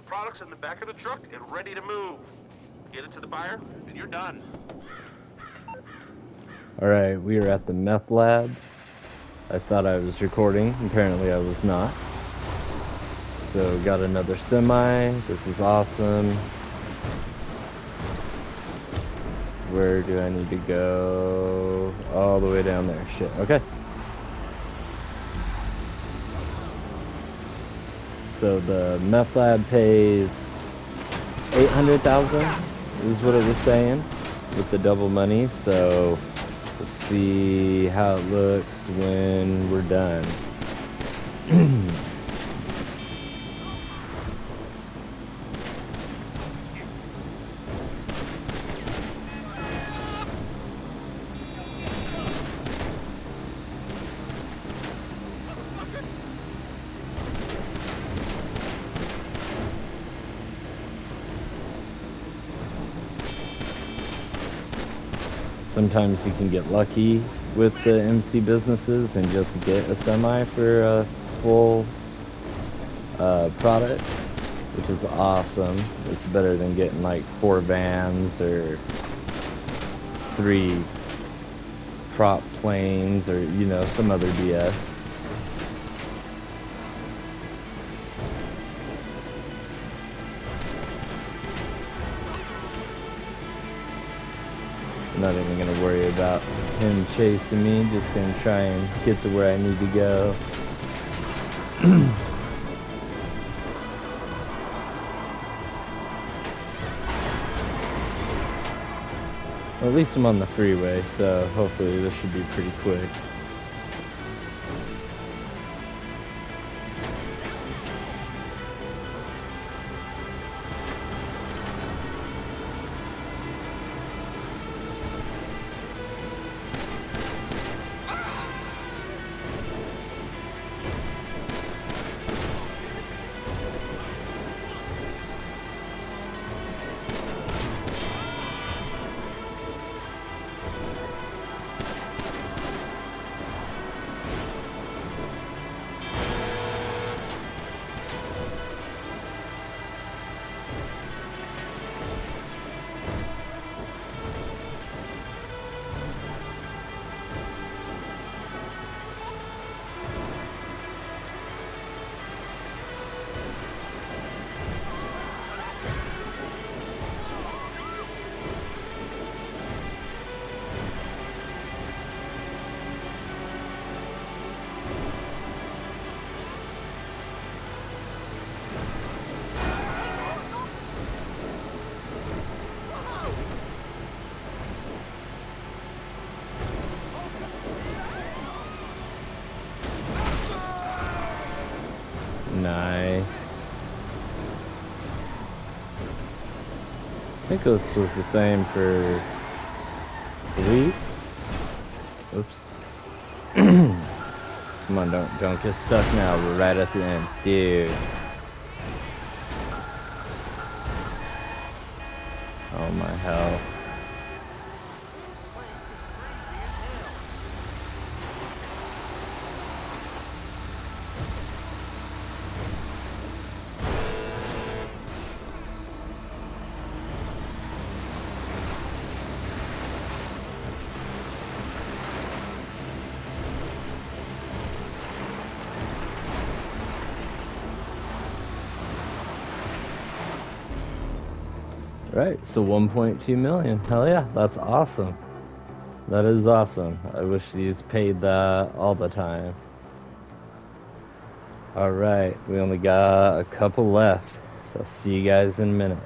The product's in the back of the truck and ready to move. Get it to the buyer, and you're done. Alright, we are at the meth lab. I thought I was recording. Apparently I was not. So got another semi. This is awesome. Where do I need to go? All the way down there. Shit. Okay. So the meth lab pays 800,000 is what it was saying with the double money. So we'll see how it looks when we're done. Sometimes you can get lucky with the MC businesses and just get a semi for a full uh, product, which is awesome. It's better than getting like four vans or three prop planes or, you know, some other BS. Not even gonna worry about him chasing me, just gonna try and get to where I need to go. well, at least I'm on the freeway, so hopefully this should be pretty quick. Nice. I think this was the same for week. Oops. Come on, don't don't get stuck now. We're right at the end, dude. Oh my hell. Right, so 1.2 million. Hell yeah, that's awesome. That is awesome. I wish these paid that all the time. Alright, we only got a couple left. So I'll see you guys in a minute.